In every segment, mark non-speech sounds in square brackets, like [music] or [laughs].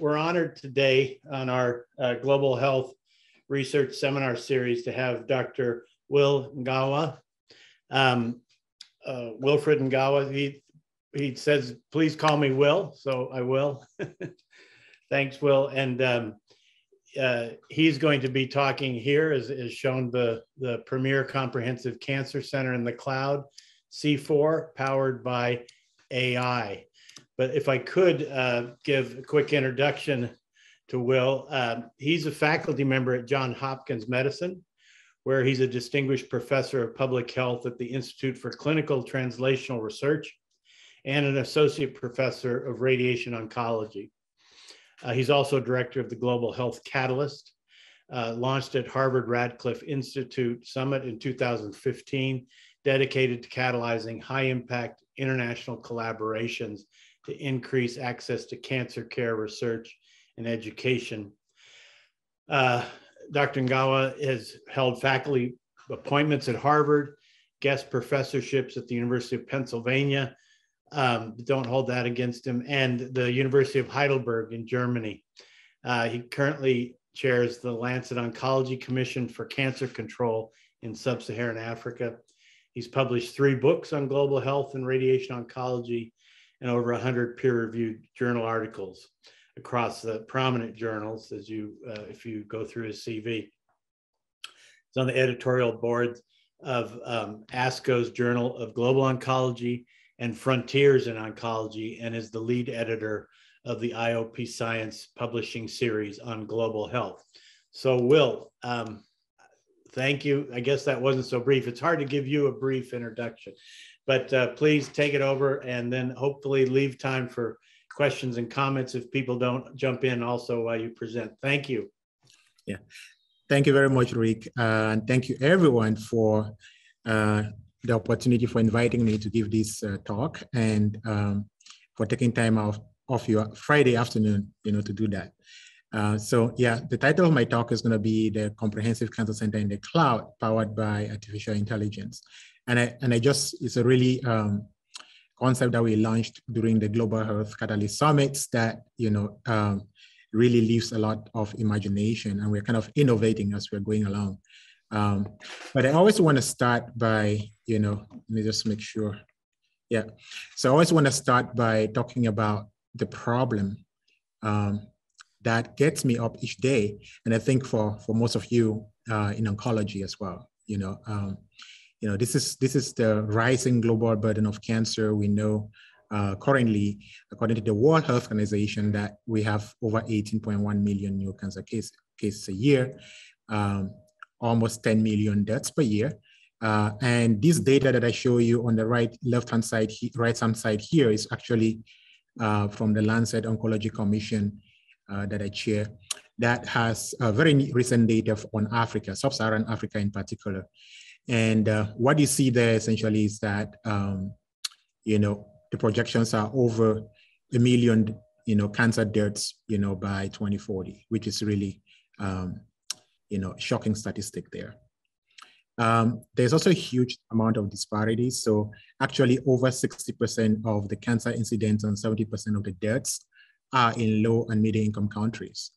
we're honored today on our uh, Global Health Research Seminar Series to have Dr. Will Ngwa. Um, uh, Wilfred Ngwa, he, he says, please call me Will, so I will. [laughs] Thanks, Will. And um, uh, he's going to be talking here, as, shown the, the premier comprehensive cancer center in the cloud, C4, powered by AI. But if I could uh, give a quick introduction to Will, uh, he's a faculty member at Johns Hopkins Medicine, where he's a distinguished professor of public health at the Institute for Clinical Translational Research and an associate professor of radiation oncology. Uh, he's also director of the Global Health Catalyst, uh, launched at Harvard Radcliffe Institute Summit in 2015, dedicated to catalyzing high impact international collaborations to increase access to cancer care research and education. Uh, Dr. Ngwa has held faculty appointments at Harvard, guest professorships at the University of Pennsylvania, um, don't hold that against him, and the University of Heidelberg in Germany. Uh, he currently chairs the Lancet Oncology Commission for Cancer Control in Sub Saharan Africa. He's published three books on global health and radiation oncology and over 100 peer reviewed journal articles across the prominent journals as you, uh, if you go through his CV. He's on the editorial board of um, ASCO's Journal of Global Oncology and Frontiers in Oncology and is the lead editor of the IOP Science publishing series on global health. So, Will, um, thank you. I guess that wasn't so brief. It's hard to give you a brief introduction, but uh, please take it over and then hopefully leave time for questions and comments if people don't jump in also while you present. Thank you. Yeah. Thank you very much, Rick. Uh, and thank you everyone for uh, the opportunity for inviting me to give this uh, talk and um, for taking time off, off your Friday afternoon, you know, to do that. Uh, so yeah, the title of my talk is going to be the Comprehensive Cancer Center in the Cloud, powered by artificial intelligence. And I and I just it's a really um, concept that we launched during the Global Health Catalyst Summits that you know um, really leaves a lot of imagination, and we're kind of innovating as we're going along. Um, but I always want to start by, you know, let me just make sure. Yeah. So I always want to start by talking about the problem um, that gets me up each day. And I think for, for most of you uh, in oncology as well, you know, um, you know, this is, this is the rising global burden of cancer. We know uh, currently, according to the World Health Organization, that we have over 18.1 million new cancer case, cases a year. Um, almost 10 million deaths per year. Uh, and this data that I show you on the right left-hand side, right-hand side here is actually uh, from the Lancet Oncology Commission uh, that I chair that has very recent data on Africa, sub-Saharan Africa in particular. And uh, what you see there essentially is that, um, you know, the projections are over a million, you know, cancer deaths, you know, by 2040, which is really um, you know, shocking statistic there. Um, there's also a huge amount of disparities. So actually over 60% of the cancer incidents and 70% of the deaths are in low and middle income countries.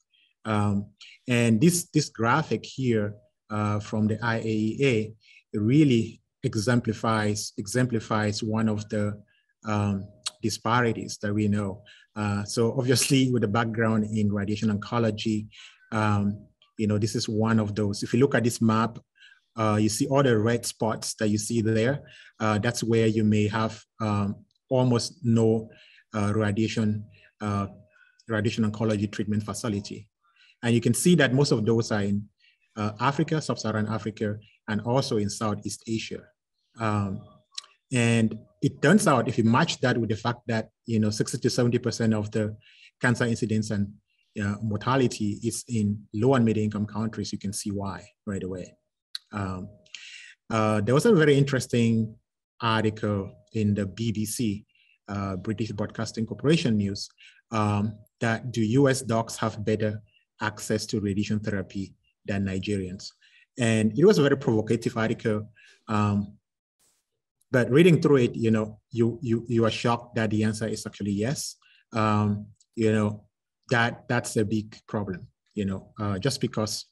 Um, and this, this graphic here uh, from the IAEA really exemplifies, exemplifies one of the um, disparities that we know. Uh, so obviously with a background in radiation oncology, um, you know, this is one of those. If you look at this map, uh, you see all the red spots that you see there. Uh, that's where you may have um, almost no uh, radiation, uh, radiation oncology treatment facility. And you can see that most of those are in uh, Africa, Sub-Saharan Africa, and also in Southeast Asia. Um, and it turns out if you match that with the fact that, you know, 60 to 70% of the cancer incidents and uh, mortality is in low and middle income countries, you can see why right away. Um, uh, there was a very interesting article in the BBC, uh, British Broadcasting Corporation News, um, that do US docs have better access to radiation therapy than Nigerians? And it was a very provocative article. Um, but reading through it, you know, you, you, you are shocked that the answer is actually yes. Um, you know, that that's a big problem. You know, uh, just because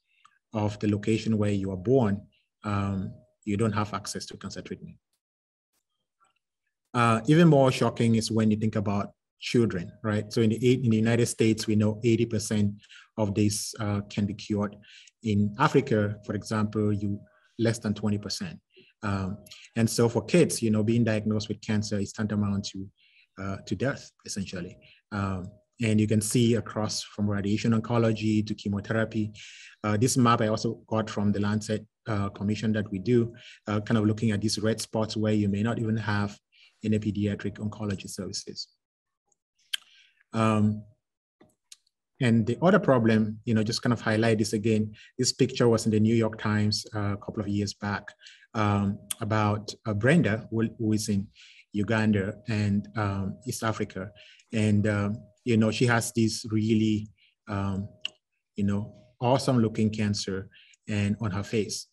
of the location where you are born, um, you don't have access to cancer treatment. Uh, even more shocking is when you think about children, right? So in the, in the United States, we know 80% of these uh, can be cured. In Africa, for example, you less than 20%. Um, and so for kids, you know, being diagnosed with cancer is tantamount to, uh, to death, essentially. Um, and you can see across from radiation oncology to chemotherapy. Uh, this map I also got from the Lancet uh, commission that we do, uh, kind of looking at these red spots where you may not even have any pediatric oncology services. Um, and the other problem, you know, just kind of highlight this again. This picture was in the New York Times uh, a couple of years back um, about uh, Brenda, who, who is in Uganda and um, East Africa. And, um, you know, she has this really, um, you know, awesome looking cancer and on her face.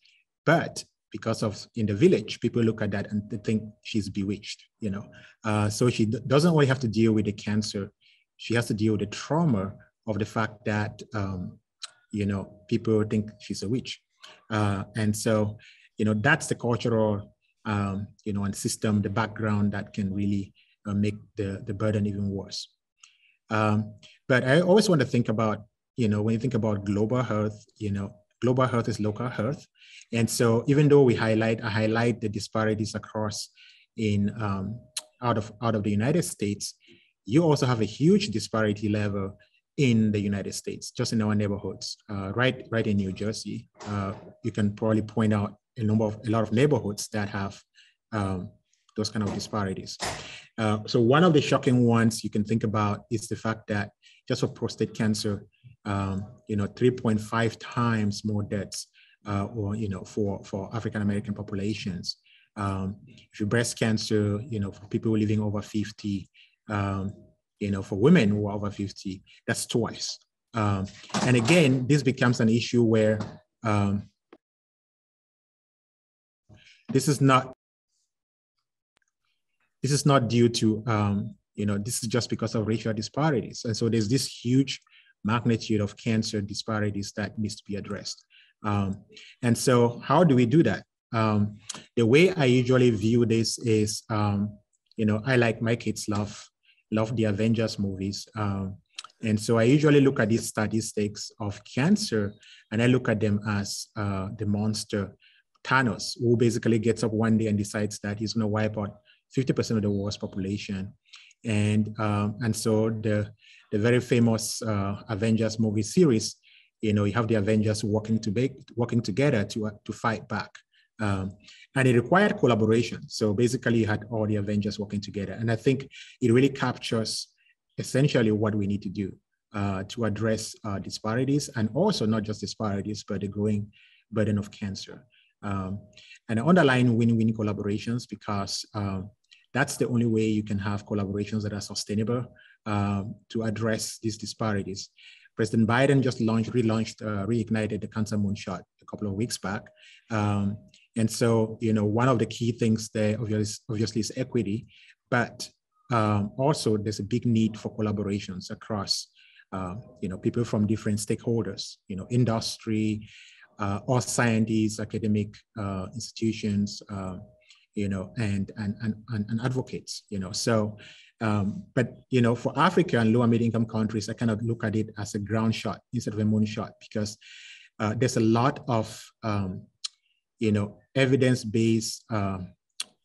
But because of in the village, people look at that and they think she's bewitched, you know. Uh, so she doesn't only have to deal with the cancer, she has to deal with the trauma of the fact that, um, you know, people think she's a witch. Uh, and so, you know, that's the cultural, um, you know, and system, the background that can really uh, make the, the burden even worse. Um, but I always want to think about, you know, when you think about global health, you know, global health is local health. And so even though we highlight, I highlight the disparities across in um, out of out of the United States, you also have a huge disparity level in the United States, just in our neighborhoods. Uh, right, right in New Jersey, uh, you can probably point out a number of a lot of neighborhoods that have um, those kind of disparities. Uh, so one of the shocking ones you can think about is the fact that just for prostate cancer, um, you know, 3.5 times more deaths, uh, or you know, for for African American populations. Um, if you breast cancer, you know, for people living over 50, um, you know, for women who are over 50, that's twice. Um, and again, this becomes an issue where um, this is not this is not due to um, you know this is just because of racial disparities. And so there's this huge magnitude of cancer disparities that needs to be addressed. Um, and so how do we do that? Um, the way i usually view this is um, you know i like my kids love love the avengers movies um, and so i usually look at these statistics of cancer and i look at them as uh, the monster Thanos, who basically gets up one day and decides that he's going to wipe out 50% of the world's population. And, um, and so the, the very famous uh, Avengers movie series, you know, you have the Avengers working, to be, working together to, uh, to fight back. Um, and it required collaboration. So basically you had all the Avengers working together. And I think it really captures essentially what we need to do uh, to address uh, disparities and also not just disparities, but the growing burden of cancer. Um, and underline win-win collaborations because um, that's the only way you can have collaborations that are sustainable um, to address these disparities. President Biden just launched, relaunched, uh, reignited the Cancer Moonshot a couple of weeks back. Um, and so, you know, one of the key things there obviously, obviously is equity, but um, also there's a big need for collaborations across, uh, you know, people from different stakeholders, you know, industry, uh, all scientists, academic uh, institutions, uh, you know, and, and, and, and advocates, you know. So, um, but, you know, for Africa and lower middle income countries, I kind of look at it as a ground shot instead of a moon shot because uh, there's a lot of, um, you know, evidence based um,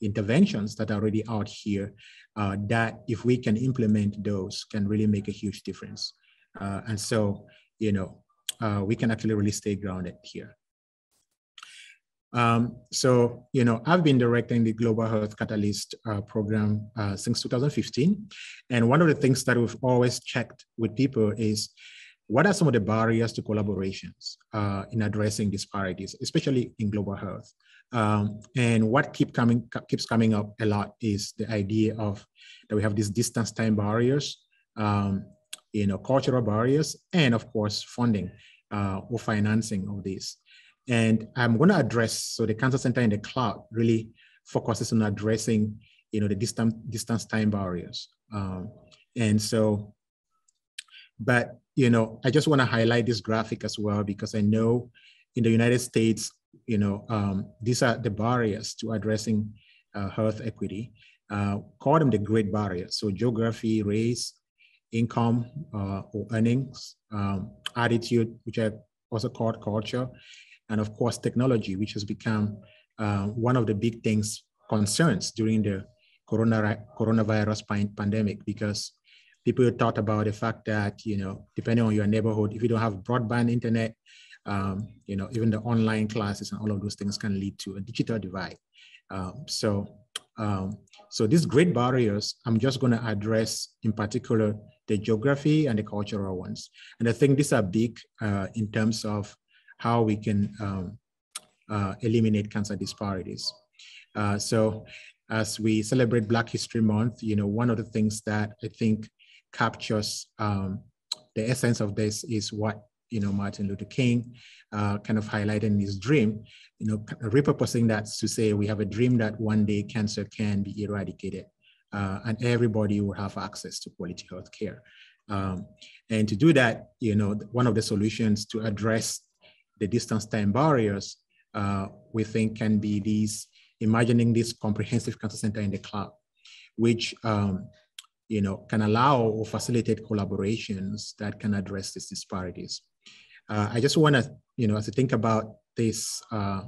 interventions that are already out here uh, that if we can implement those can really make a huge difference. Uh, and so, you know, uh, we can actually really stay grounded here. Um, so, you know, I've been directing the Global Health Catalyst uh, program uh, since 2015. And one of the things that we've always checked with people is what are some of the barriers to collaborations uh, in addressing disparities, especially in global health? Um, and what keep coming, keeps coming up a lot is the idea of that we have these distance time barriers, um, you know, cultural barriers, and of course, funding uh, or financing of this. And I'm going to address, so the Cancer Center in the Cloud really focuses on addressing, you know, the distance, distance time barriers. Um, and so, but, you know, I just want to highlight this graphic as well because I know in the United States, you know, um, these are the barriers to addressing uh, health equity. Uh, call them the great barriers. So geography, race, income uh, or earnings, um, attitude, which I also called culture, and of course technology, which has become uh, one of the big things concerns during the corona, coronavirus pandemic because people thought about the fact that, you know, depending on your neighborhood, if you don't have broadband internet, um, you know, even the online classes and all of those things can lead to a digital divide. Um, so, um, so these great barriers, I'm just going to address in particular the geography and the cultural ones. And I think these are big uh, in terms of how we can um, uh, eliminate cancer disparities. Uh, so as we celebrate Black History Month, you know, one of the things that I think captures um, the essence of this is what you know Martin Luther King uh, kind of highlighted in his dream. You know, repurposing that to say we have a dream that one day cancer can be eradicated, uh, and everybody will have access to quality health care. Um, and to do that, you know, one of the solutions to address the distance time barriers, uh, we think can be these imagining this comprehensive cancer center in the cloud, which um, you know, can allow or facilitate collaborations that can address these disparities. Uh, I just want to, you know, as I think about this uh,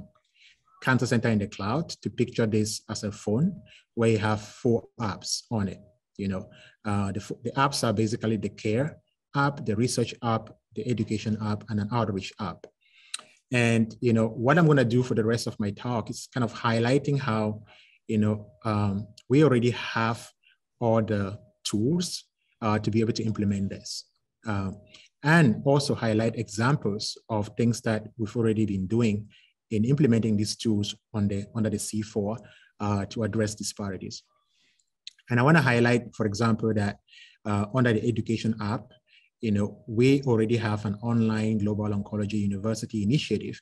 cancer center in the cloud, to picture this as a phone where you have four apps on it. You know, uh, the, the apps are basically the care app, the research app, the education app, and an outreach app. And you know, what I'm going to do for the rest of my talk is kind of highlighting how, you know, um, we already have all the tools uh, to be able to implement this. Uh, and also highlight examples of things that we've already been doing in implementing these tools on the, under the C4 uh, to address disparities. And I wanna highlight, for example, that uh, under the education app, you know, we already have an online global oncology university initiative,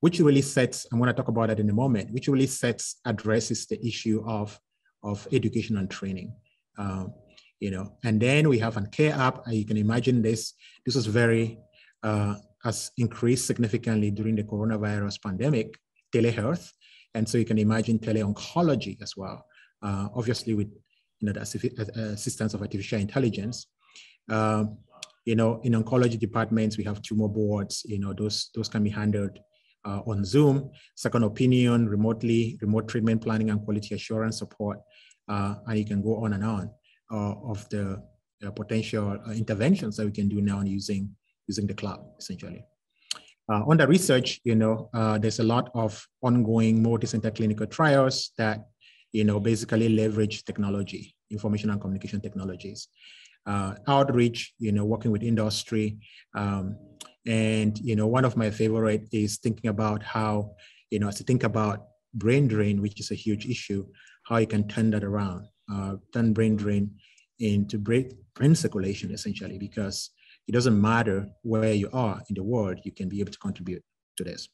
which really sets, I'm gonna talk about that in a moment, which really sets, addresses the issue of, of education and training. Um, you know, and then we have an care app. and You can imagine this. This was very, uh, has increased significantly during the coronavirus pandemic, telehealth. And so you can imagine teleoncology as well, uh, obviously with you know, the assistance of artificial intelligence. Uh, you know, in oncology departments, we have tumor boards, you know, those, those can be handled uh, on Zoom, second opinion, remotely, remote treatment planning and quality assurance support, uh, and you can go on and on uh, of the uh, potential uh, interventions that we can do now using, using the cloud, essentially. Uh, on the research, you know, uh, there's a lot of ongoing multi-center clinical trials that, you know, basically leverage technology, information and communication technologies. Uh, outreach, you know, working with industry. Um, and, you know, one of my favorite is thinking about how, you know, as you think about brain drain, which is a huge issue, how you can turn that around, uh, turn brain drain into brain circulation essentially, because it doesn't matter where you are in the world, you can be able to contribute to this.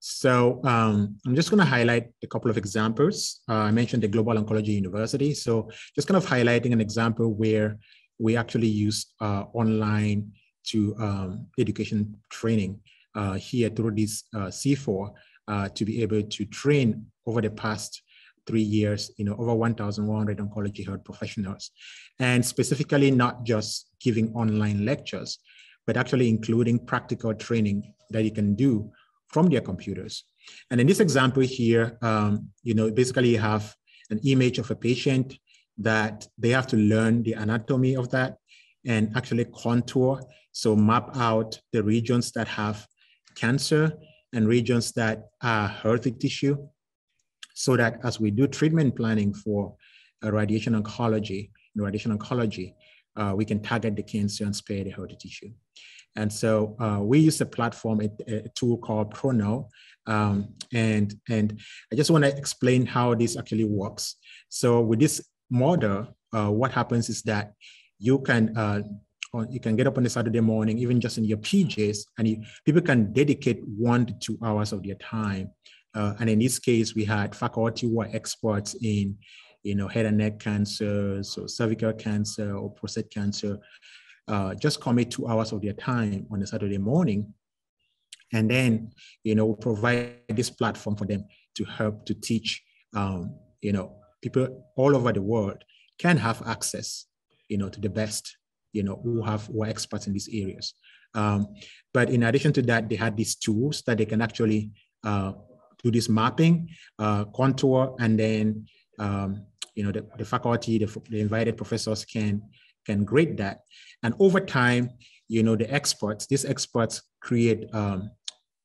So um, I'm just going to highlight a couple of examples. Uh, I mentioned the Global Oncology University. So just kind of highlighting an example where we actually use uh, online to um, education training uh, here through this uh, C4 uh, to be able to train over the past three years, you know, over 1,100 oncology health professionals. And specifically not just giving online lectures, but actually including practical training that you can do from their computers. And in this example here, um, you know, basically you have an image of a patient that they have to learn the anatomy of that and actually contour. So map out the regions that have cancer and regions that are healthy tissue so that as we do treatment planning for uh, radiation oncology, in radiation oncology, uh, we can target the cancer and spare the healthy tissue. And so uh, we use a platform, a, a tool called ProKnow. Um, and, and I just want to explain how this actually works. So with this model, uh, what happens is that you can uh, you can get up on a Saturday morning, even just in your PJs, and you, people can dedicate one to two hours of their time uh, and in this case, we had faculty who are experts in, you know, head and neck cancer, so cervical cancer or prostate cancer. uh, just commit two hours of their time on a Saturday morning, and then you know provide this platform for them to help to teach um, you know people all over the world can have access you know to the best you know who have who are experts in these areas um, but in addition to that they had these tools that they can actually uh, do this mapping uh, contour and then um, you know the, the faculty the, the invited professors can can grade that and over time you know the experts these experts create um,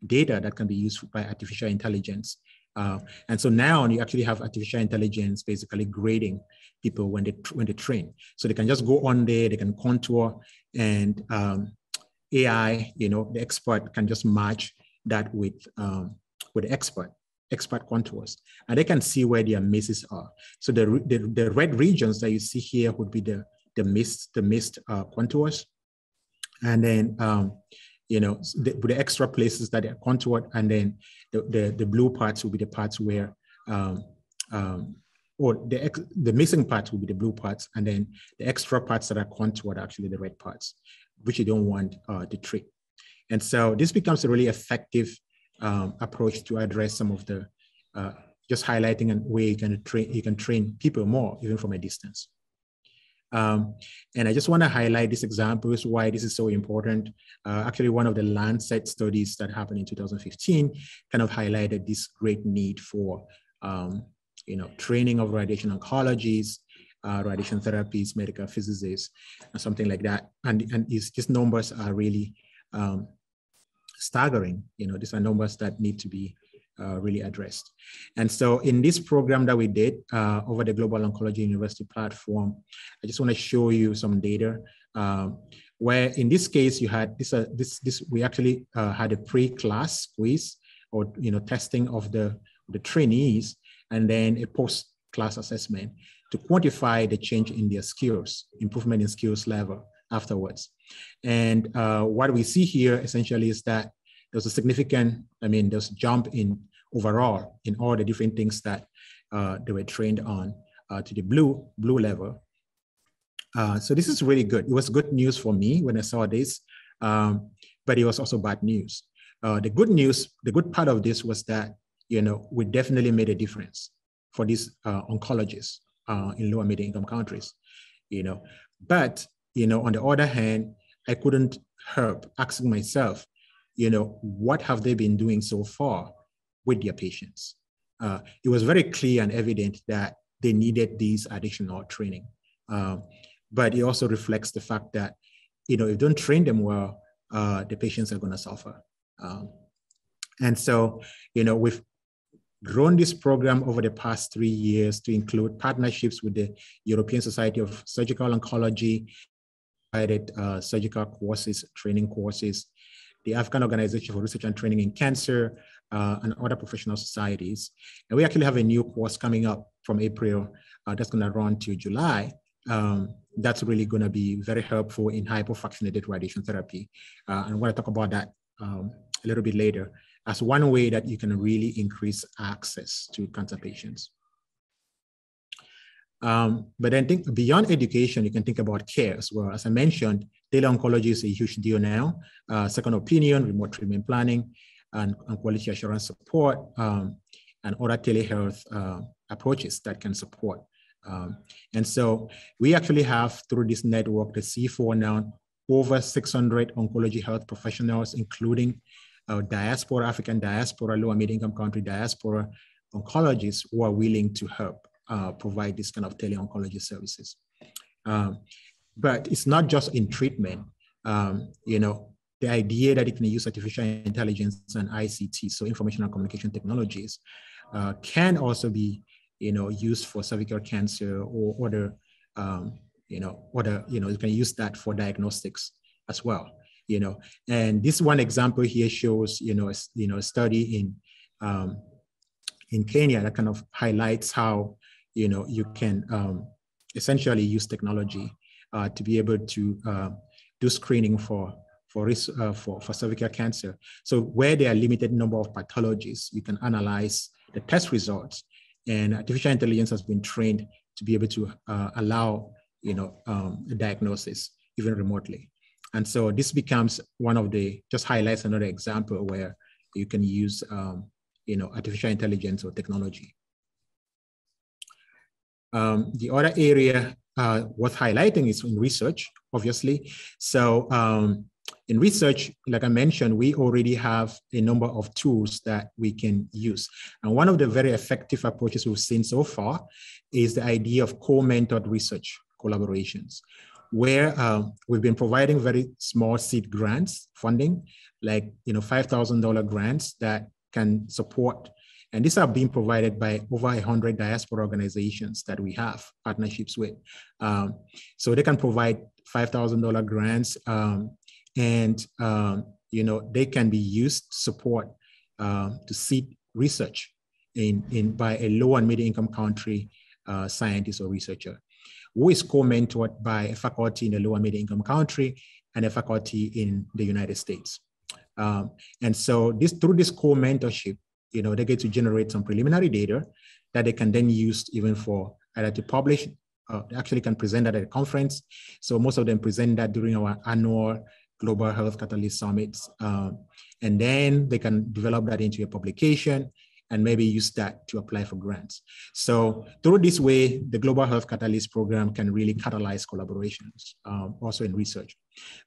data that can be used by artificial intelligence. Uh, and so now you actually have artificial intelligence basically grading people when they when they train. So they can just go on there, they can contour, and um, AI, you know, the expert can just match that with um, with expert expert contours, and they can see where their misses are. So the the, the red regions that you see here would be the the missed the missed uh, contours, and then um, you know, the, the extra places that are contoured, and then the, the, the blue parts will be the parts where, um, um, or the, the missing parts will be the blue parts, and then the extra parts that are contoured are actually the red parts, which you don't want uh, to treat. And so this becomes a really effective um, approach to address some of the, uh, just highlighting a way you can train, you can train people more, even from a distance. Um, and I just want to highlight these examples why this is so important. Uh, actually, one of the Lancet studies that happened in 2015 kind of highlighted this great need for, um, you know, training of radiation oncologists, uh, radiation therapies, medical physicists, and something like that. And, and these, these numbers are really um, staggering. You know, these are numbers that need to be uh, really addressed. And so in this program that we did uh, over the Global Oncology University platform, I just want to show you some data um, where in this case you had this, uh, this, this we actually uh, had a pre-class quiz or, you know, testing of the, the trainees and then a post-class assessment to quantify the change in their skills, improvement in skills level afterwards. And uh, what we see here essentially is that there's a significant, I mean, there's a jump in overall in all the different things that uh, they were trained on uh, to the blue, blue level. Uh, so this is really good. It was good news for me when I saw this, um, but it was also bad news. Uh, the good news, the good part of this was that, you know, we definitely made a difference for these uh, oncologists in lower middle income countries, you know. But, you know, on the other hand, I couldn't help asking myself, you know, what have they been doing so far with their patients? Uh, it was very clear and evident that they needed these additional training. Um, but it also reflects the fact that, you know, if you don't train them well, uh, the patients are going to suffer. Um, and so, you know, we've grown this program over the past three years to include partnerships with the European Society of Surgical Oncology, provided uh, surgical courses, training courses, the African Organization for Research and Training in Cancer, uh, and other professional societies. And we actually have a new course coming up from April uh, that's going to run to July. Um, that's really going to be very helpful in hypofractionated radiation therapy. Uh, and we're going to talk about that um, a little bit later as one way that you can really increase access to cancer patients. Um, but then think beyond education, you can think about care as well. As I mentioned, teleoncology is a huge deal now. Uh, second opinion, remote treatment planning, and, and quality assurance support, um, and other telehealth uh, approaches that can support. Um, and so we actually have through this network, the C4 now, over 600 oncology health professionals, including diaspora, African diaspora, lower middle income country diaspora oncologists who are willing to help uh, provide this kind of teleoncology services. Um, but it's not just in treatment. Um, you know, the idea that it can use artificial intelligence and ICT, so information and communication technologies, uh, can also be, you know, used for cervical cancer or other, um, you know, other, you know, you can use that for diagnostics as well. You know, and this one example here shows, you know, a, you know, a study in um, in Kenya that kind of highlights how you know, you can um, essentially use technology uh, to be able to uh, do screening for for, uh, for for cervical cancer. So where there are limited number of pathologies, you can analyze the test results, and artificial intelligence has been trained to be able to uh, allow you know um, a diagnosis even remotely. And so this becomes one of the, just highlights another example where you can use, um, you know, artificial intelligence or technology. Um, the other area uh, worth highlighting is in research, obviously. So um, in research, like I mentioned, we already have a number of tools that we can use. And one of the very effective approaches we've seen so far is the idea of co-mentored research collaborations, where uh, we've been providing very small seed grants funding, like you know $5,000 grants that can support and these are being provided by over 100 diaspora organizations that we have partnerships with. Um, so they can provide $5,000 grants um, and um, you know they can be used to support uh, to seed research in, in by a low and middle income country uh, scientist or researcher who is co-mentored by a faculty in a low and middle income country and a faculty in the United States. Um, and so this through this co-mentorship, you know, they get to generate some preliminary data that they can then use even for either to publish, uh, actually can present that at a conference. So most of them present that during our annual Global Health Catalyst Summits. Um, and then they can develop that into a publication and maybe use that to apply for grants. So through this way, the Global Health Catalyst program can really catalyze collaborations, um, also in research.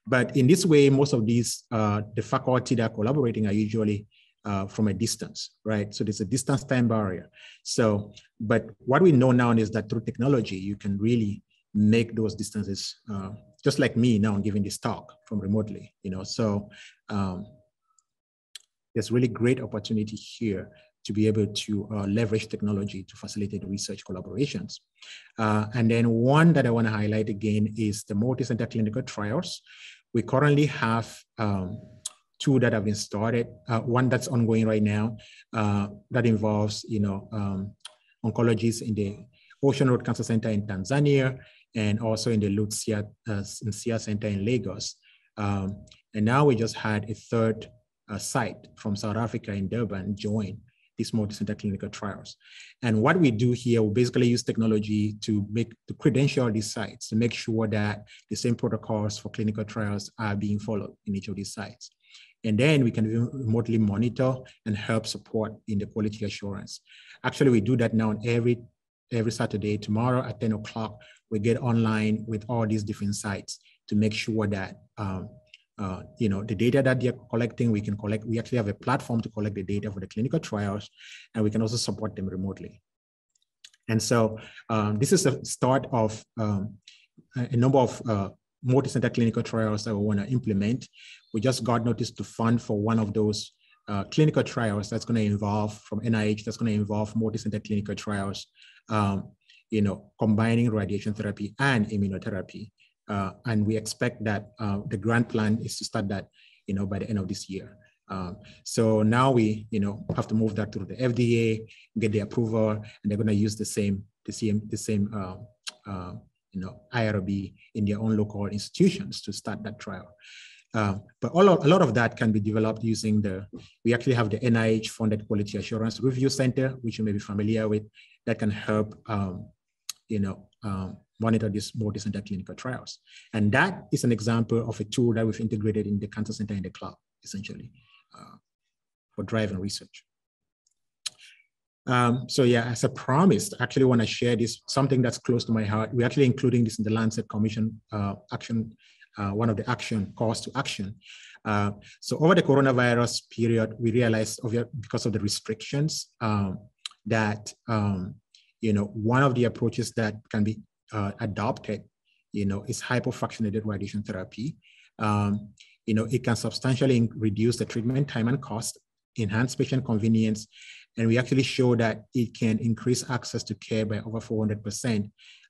But in this way, most of these, uh, the faculty that are collaborating are usually uh, from a distance, right? So there's a distance time barrier. So, but what we know now is that through technology, you can really make those distances uh, just like me now giving this talk from remotely, you know, so um, there's really great opportunity here to be able to uh, leverage technology to facilitate research collaborations. Uh, and then one that I wanna highlight again is the multi-center clinical trials. We currently have um, two that have been started, uh, one that's ongoing right now uh, that involves, you know, um, oncologists in the Ocean Road Cancer Center in Tanzania, and also in the Lucia, uh, Center in Lagos. Um, and now we just had a third uh, site from South Africa in Durban join these multi-center clinical trials. And what we do here, we basically use technology to make to credential these sites to make sure that the same protocols for clinical trials are being followed in each of these sites. And then we can remotely monitor and help support in the quality assurance. Actually, we do that now every every Saturday. Tomorrow at 10 o'clock, we get online with all these different sites to make sure that um, uh, you know the data that they're collecting we can collect we actually have a platform to collect the data for the clinical trials and we can also support them remotely and so um, this is the start of um, a number of uh, multi-center clinical trials that we want to implement we just got notice to fund for one of those uh, clinical trials that's going to involve from nih that's going to involve multi-center clinical trials um, you know, combining radiation therapy and immunotherapy. Uh, and we expect that uh, the grant plan is to start that, you know, by the end of this year. Um, so now we, you know, have to move that through the FDA, get the approval, and they're going to use the same, the same, the same, uh, uh, you know, IRB in their own local institutions to start that trial. Uh, but all a lot of that can be developed using the, we actually have the NIH funded quality assurance review center, which you may be familiar with, that can help um, you know, um, monitor these multi-center clinical trials. And that is an example of a tool that we've integrated in the cancer center in the cloud, essentially, uh, for driving research. Um, so yeah, as I promised, I actually want to share this, something that's close to my heart. We're actually including this in the Lancet Commission uh, action, uh, one of the action calls to action. Uh, so over the coronavirus period, we realized because of the restrictions um, that um, you know, one of the approaches that can be uh, adopted, you know, is hypofractionated radiation therapy. Um, you know, it can substantially reduce the treatment time and cost, enhance patient convenience, and we actually show that it can increase access to care by over 400%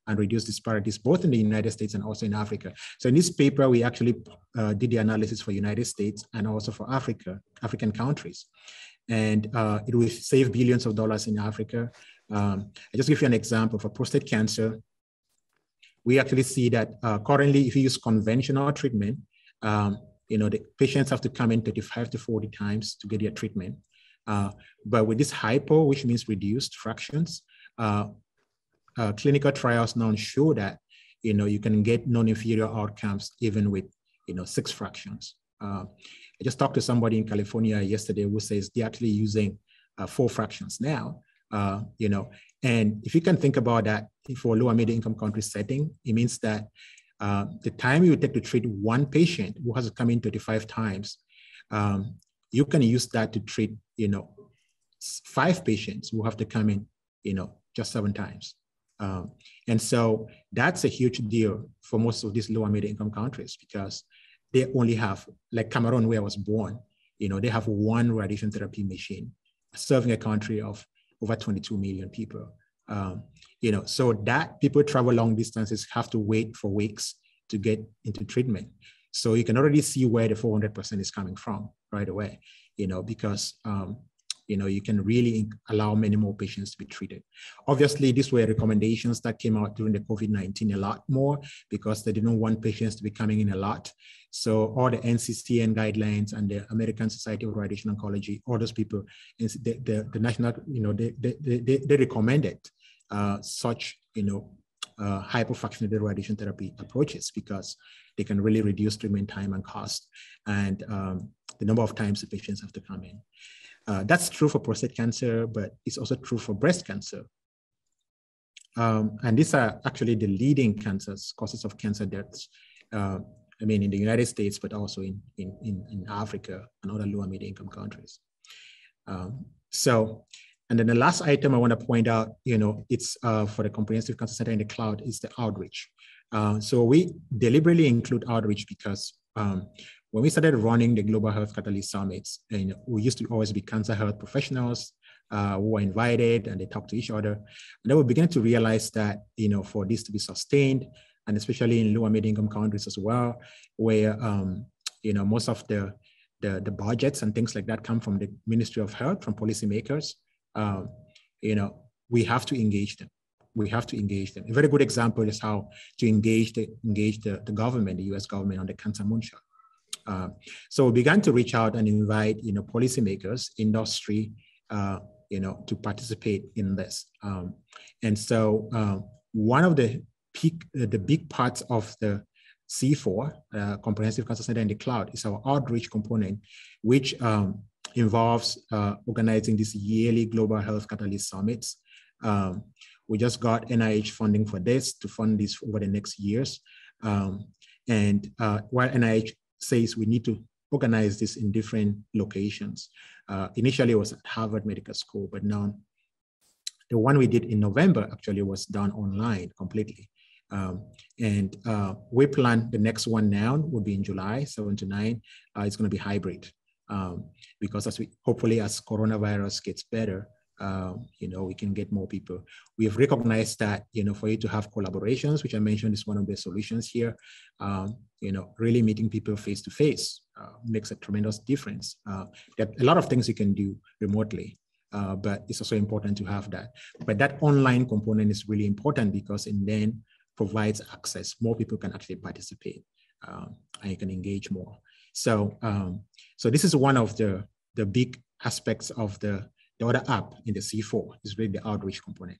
and reduce disparities both in the United States and also in Africa. So in this paper, we actually uh, did the analysis for United States and also for Africa, African countries. And uh, it will save billions of dollars in Africa um, I just give you an example for prostate cancer. We actually see that uh, currently, if you use conventional treatment, um, you know, the patients have to come in 35 to 40 times to get their treatment. Uh, but with this hypo, which means reduced fractions, uh, uh clinical trials now show that, you know, you can get non-inferior outcomes even with, you know, six fractions. Uh, I just talked to somebody in California yesterday who says they're actually using uh, four fractions now, uh, you know, and if you can think about that for a lower middle income country setting, it means that the time you take to treat one patient who has come in 35 times, um, you can use that to treat, you know, five patients who have to come in, you know, just seven times. Um, and so that's a huge deal for most of these lower middle income countries because they only have, like Cameroon, where I was born, you know, they have one radiation therapy machine serving a country of over 22 million people. Um, you know, so that people travel long distances have to wait for weeks to get into treatment. So you can already see where the 400% is coming from right away, you know, because um, you know, you can really allow many more patients to be treated. Obviously, these were recommendations that came out during the COVID-19 a lot more because they didn't want patients to be coming in a lot. So all the NCCN guidelines and the American Society of Radiation Oncology, all those people, the, the, the national, you know, they, they, they, they recommended uh, such, you know, uh, hypofractionated radiation therapy approaches because they can really reduce treatment time and cost and um, the number of times the patients have to come in. Uh, that's true for prostate cancer, but it's also true for breast cancer. Um, and these are actually the leading cancers, causes of cancer deaths. Uh, I mean, in the United States, but also in, in, in, Africa and other lower middle income countries. Um, so, and then the last item I want to point out, you know, it's uh, for the Comprehensive Cancer Center in the Cloud is the outreach. Uh, so we deliberately include outreach because um, when we started running the Global Health Catalyst Summits, and we used to always be cancer health professionals uh, who were invited and they talked to each other. And then we began to realize that, you know, for this to be sustained, and especially in lower middle income countries as well, where, um, you know, most of the, the, the, budgets and things like that come from the Ministry of Health, from policymakers, um, you know, we have to engage them. We have to engage them. A very good example is how to engage the, engage the, the government, the US government on the cancer moonshot. Uh, so we began to reach out and invite, you know, policymakers, industry, uh, you know, to participate in this. Um, and so uh, one of the peak, uh, the big parts of the C4, uh, Comprehensive Cancer Center in the Cloud, is our outreach component, which um, involves organizing these yearly global health catalyst summits. Um, we just got NIH funding for this to fund this over the next years. Um, and while NIH says we need to organize this in different locations. Uh, initially, it was at Harvard Medical School, but now the one we did in November actually was done online completely. Um, and uh, we plan the next one now would be in July, 7 to 9. Uh, it's going to be hybrid um, because as we hopefully as coronavirus gets better, um, you know, we can get more people. We have recognized that, you know, for you to have collaborations, which I mentioned is one of the solutions here, um, you know, really meeting people face to face makes a tremendous difference. Uh, there are a lot of things you can do remotely, uh, but it's also important to have that. But that online component is really important because it then provides access. More people can actually participate um, and you can engage more. So, um, so this is one of the, the big aspects of the the other app in the C4 is really the outreach component.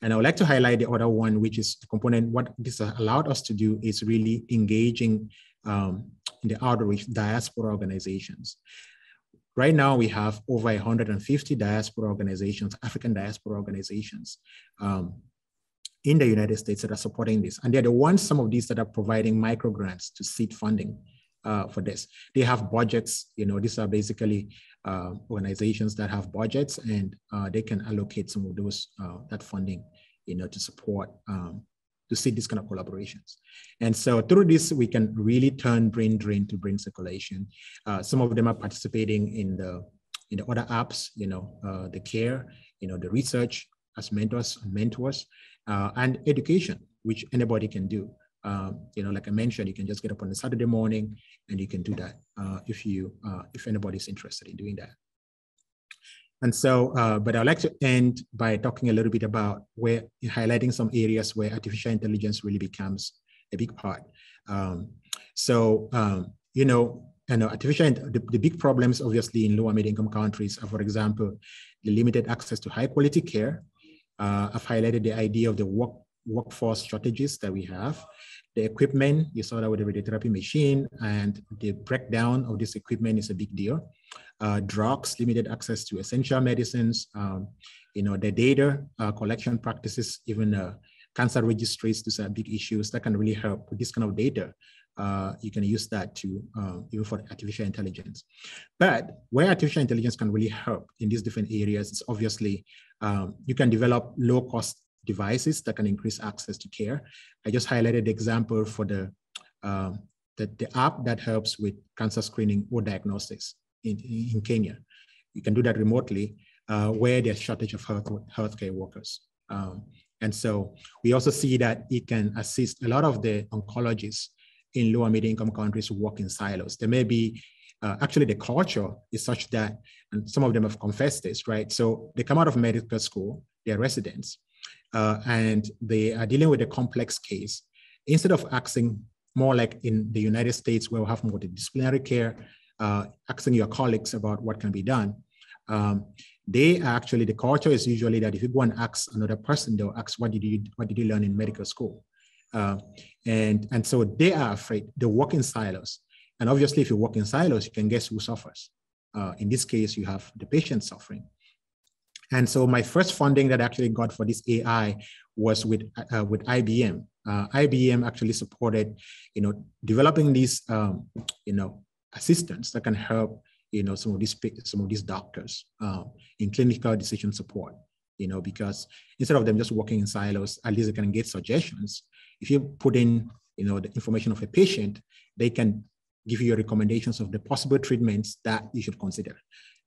And I would like to highlight the other one, which is the component. What this allowed us to do is really engaging um, in the outreach diaspora organizations. Right now, we have over 150 diaspora organizations, African diaspora organizations um, in the United States that are supporting this. And they're the ones, some of these that are providing micro grants to seed funding uh, for this. They have budgets, you know, these are basically uh, organizations that have budgets and uh, they can allocate some of those, uh, that funding, you know, to support, um, to see these kind of collaborations. And so through this, we can really turn brain drain to brain circulation. Uh, some of them are participating in the, in the other apps, you know, uh, the care, you know, the research as mentors mentors, and education, which anybody can do. Um, you know, like I mentioned, you can just get up on a Saturday morning and you can do that uh, if you, uh, if anybody's interested in doing that. And so, uh, but I'd like to end by talking a little bit about where, highlighting some areas where artificial intelligence really becomes a big part. Um, so, um, you know, and artificial, the, the big problems obviously in lower middle income countries are, for example, the limited access to high quality care. Uh, I've highlighted the idea of the work workforce strategies that we have. the equipment, you saw that with the radiotherapy machine, and the breakdown of this equipment is a big deal. Uh, drugs, limited access to essential medicines, um, you know, the data uh, collection practices, even uh, cancer registries, these are big issues that can really help with this kind of data. Uh, you can use that to uh, even for artificial intelligence. But where artificial intelligence can really help in these different areas is obviously um, you can develop low cost devices that can increase access to care. I just highlighted the example for the, um, the, the, app that helps with cancer screening or diagnosis in, in Kenya. You can do that remotely uh, where there's shortage of health, healthcare workers. Um, and so we also see that it can assist a lot of the oncologists in lower middle income countries who work in silos. There may be uh, actually the culture is such that, and some of them have confessed this, right? So they come out of medical school, they're residents, uh, and they are dealing with a complex case. Instead of asking more like in the United States, where we have multidisciplinary care, uh, asking your colleagues about what can be done, um, they actually the culture is usually that if you go and ask another person, they'll ask, "What did you What did you learn in medical school?" Uh, and and so they are afraid. They work in silos, and obviously, if you work in silos, you can guess who suffers. Uh, in this case, you have the patient suffering. And so my first funding that I actually got for this AI was with, uh, with IBM. Uh, IBM actually supported, you know, developing these, um, you know, assistants that can help, you know, some of these some of these doctors uh, in clinical decision support. You know, because instead of them just working in silos, at least they can get suggestions. If you put in, you know, the information of a patient, they can give you recommendations of the possible treatments that you should consider.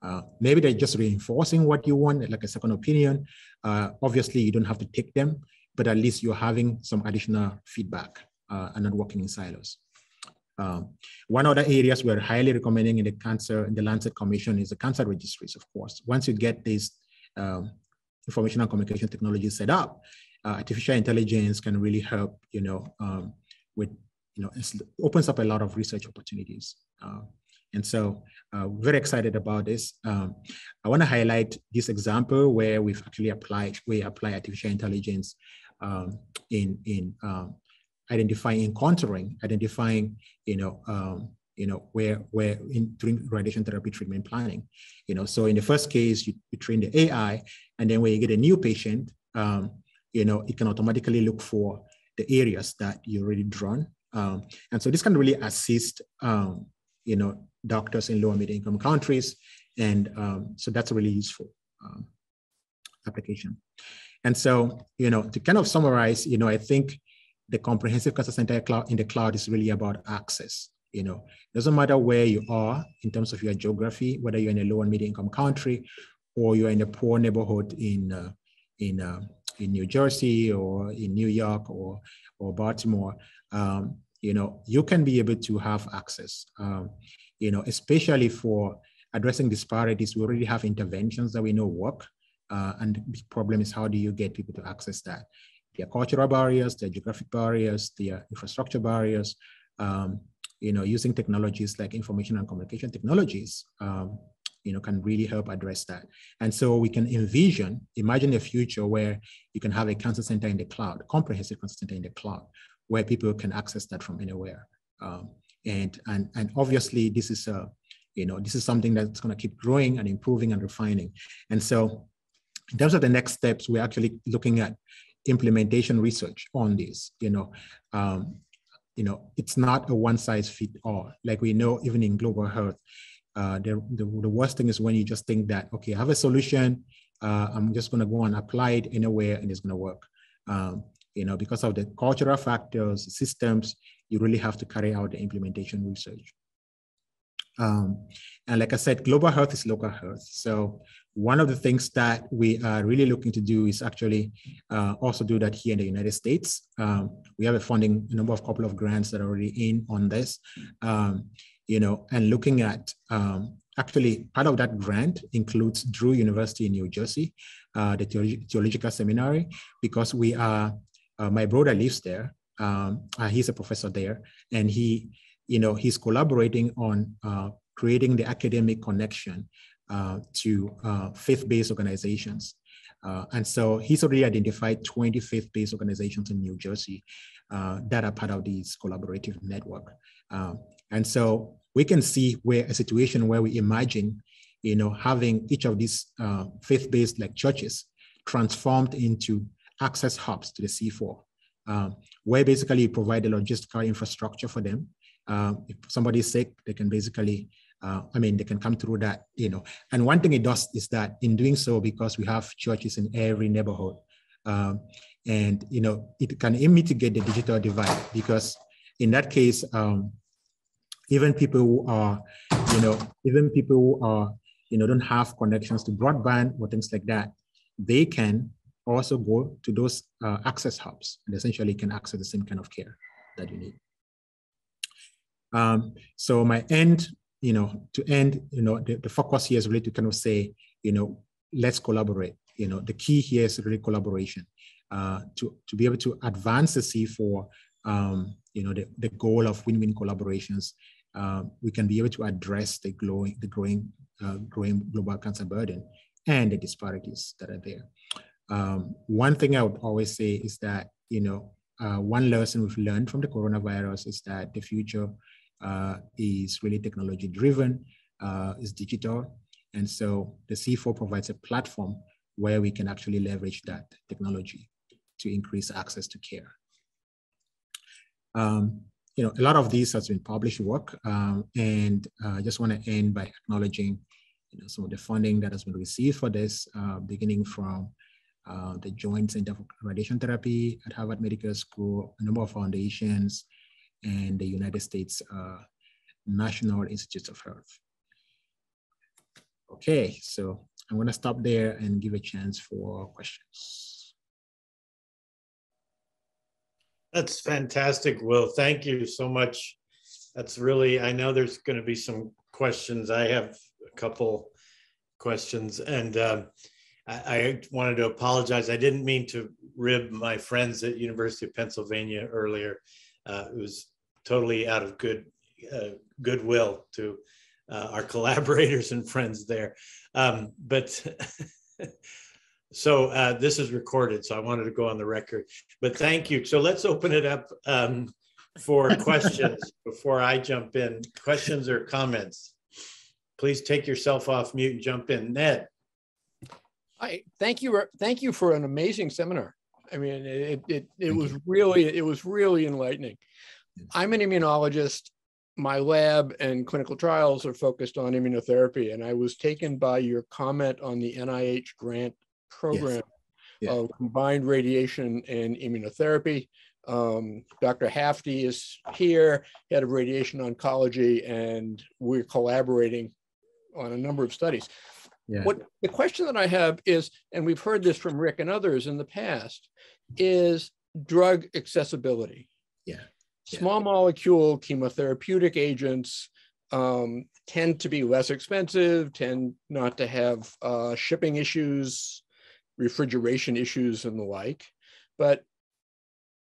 Uh, maybe they're just reinforcing what you want, like a second opinion. Uh, obviously, you don't have to take them, but at least you're having some additional feedback uh, and not working in silos. Um, one other areas we're highly recommending in the cancer, in the Lancet Commission is the cancer registries, of course. Once you get these um, information and communication technologies set up, uh, artificial intelligence can really help, you know, um, with, you know, it opens up a lot of research opportunities. And so uh, very excited about this. Um, I want to highlight this example where we've actually applied, we apply artificial intelligence um, in, in um, identifying, encountering, identifying, you know, um, you know, where, where in during radiation therapy treatment planning, you know, so in the first case, you, you train the AI, and then when you get a new patient, um, you know, it can automatically look for the areas that you already drawn. Um, and so this can really assist, you know, doctors in lower middle income countries. And um, so that's a really useful um, application. And so, you know, to kind of summarize, you know, I think the comprehensive cancer center in the cloud is really about access. You know, it doesn't matter where you are in terms of your geography, whether you're in a low and middle income country or you're in a poor neighborhood in uh, in uh, in New Jersey or in New York or or Baltimore. Um, you know, you can be able to have access. Um, you know, especially for addressing disparities, we already have interventions that we know work. Uh, and the problem is how do you get people to access that? There are cultural barriers, there are geographic barriers, there are infrastructure barriers. Um, you know, using technologies like information and communication technologies, um, you know, can really help address that. And so we can envision, imagine a future where you can have a cancer center in the cloud, comprehensive cancer center in the cloud, where people can access that from anywhere. Um, and, and, and obviously this is a, you know, this is something that's going to keep growing and improving and refining. And so in terms of the next steps, we're actually looking at implementation research on this, you know, um, you know, it's not a one size fit all. Like we know, even in global health, uh, the, the, the, worst thing is when you just think that, okay, I have a solution, uh, I'm just going to go and apply it anywhere and it's going to work. Um, you know, because of the cultural factors, systems, you really have to carry out the implementation research. Um, and like I said, global health is local health. So one of the things that we are really looking to do is actually uh, also do that here in the United States. Um, we have a funding, a number of couple of grants that are already in on this, um, you know, and looking at um, actually part of that grant includes Drew University in New Jersey, uh, the Theological Seminary, because we are, uh, my brother lives there um, uh, he's a professor there, and he, you know, he's collaborating on uh, creating the academic connection uh, to uh, faith-based organizations. And so he's already identified 20 faith-based organizations in New Jersey that are part of this collaborative network. Um, and so we can see where a situation where we imagine, you know, having each of these faith-based like churches transformed into access hubs to the C4, um, where basically you provide the logistical infrastructure for them. Uh, if somebody is sick, they can basically, uh, I mean, they can come through that, you know. And one thing it does is that in doing so, because we have churches in every neighborhood, um, and you know, it can mitigate the digital divide because in that case, um, even people who are, you know, even people who are, you know, don't have connections to broadband or things like that, they can also go to those uh, access hubs and essentially can access the same kind of care that you need. Um, so my end, you know, to end, you know, the, the focus here is really to kind of say, you know, let's collaborate. You know, the key here is really collaboration uh, to, to be able to advance the C4, um, you know, the, the goal of win-win collaborations uh, we can be able to address the growing, the growing, uh, growing global cancer burden and the disparities that are there. Um, one thing I would always say is that, you know, uh, one lesson we've learned from the coronavirus is that the future uh, is really technology driven, uh, is digital. And so the C4 provides a platform where we can actually leverage that technology to increase access to care. Um, you know, a lot of these has been published work, um, and uh, I just want to end by acknowledging, you know, some of the funding that has been received for this, uh, beginning from uh, the Joint Center for Radiation Therapy at Harvard Medical School, a number of foundations, and the United States uh, National Institutes of Health. Okay, so I'm going to stop there and give a chance for questions. That's fantastic, Will. Thank you so much. That's really, I know there's going to be some questions. I have a couple questions and um, I, I, wanted to apologize. I didn't mean to rib my friends at University of Pennsylvania earlier. Uh, it was totally out of good uh, goodwill to uh, our [laughs] collaborators and friends there. Um, but [laughs] So uh, this is recorded, so I wanted to go on the record. But thank you. So let's open it up um, for [laughs] questions before I jump in. Questions or comments? Please take yourself off mute and jump in. Ned. I thank you. Thank you for an amazing seminar. I mean, it it it was really it was really enlightening. I'm an immunologist. My lab and clinical trials are focused on immunotherapy, and I was taken by your comment on the NIH grant program yes. yeah. of combined radiation and immunotherapy. Um, Dr. Haffty is here, head of radiation oncology, and we're collaborating on a number of studies. Yeah. What the question that I have is, and we've heard this from Rick and others in the past, is drug accessibility. Yeah. yeah. Small molecule chemotherapeutic agents um, tend to be less expensive, tend not to have uh, shipping issues, refrigeration issues and the like. But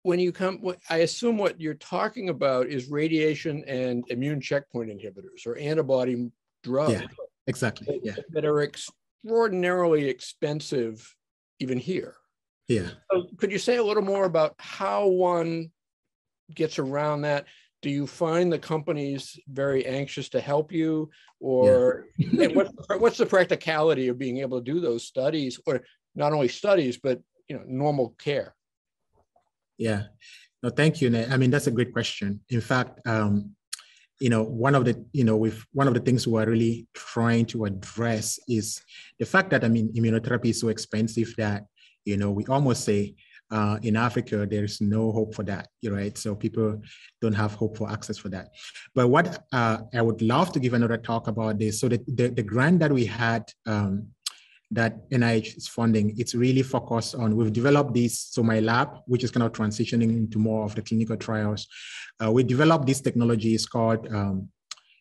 when you come, I assume what you're talking about is radiation and immune checkpoint inhibitors or antibody drugs. Yeah, exactly. Yeah. That are extraordinarily expensive even here. Yeah. So could you say a little more about how one gets around that? Do you find the companies very anxious to help you, or yeah. [laughs] what, what's the practicality of being able to do those studies, or not only studies but you know normal care yeah no thank you i mean that's a great question in fact um, you know one of the you know with one of the things we are really trying to address is the fact that i mean immunotherapy is so expensive that you know we almost say uh, in Africa, there's no hope for that, right? So people don't have hope for access for that. But what uh, I would love to give another talk about this. So the, the, the grant that we had um, that NIH is funding, it's really focused on, we've developed this, so my lab, which is kind of transitioning into more of the clinical trials, uh, we developed this technology, it's called, um,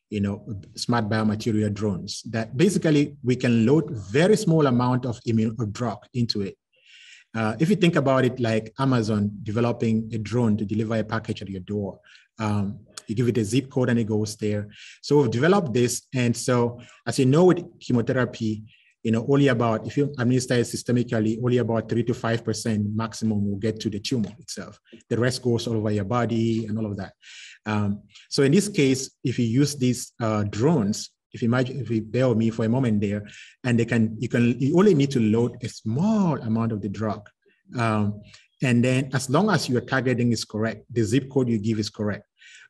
you know, smart biomaterial drones that basically we can load very small amount of immune of drug into it. Uh, if you think about it like Amazon developing a drone to deliver a package at your door, um, you give it a zip code and it goes there. So we've developed this. And so as you know with chemotherapy, you know, only about, if you administer it systemically, only about three to 5% maximum will get to the tumor itself. The rest goes all over your body and all of that. Um, so in this case, if you use these uh, drones, if you imagine, if you bear with me for a moment there, and they can, you can, you only need to load a small amount of the drug. Um, and then as long as your targeting is correct, the zip code you give is correct,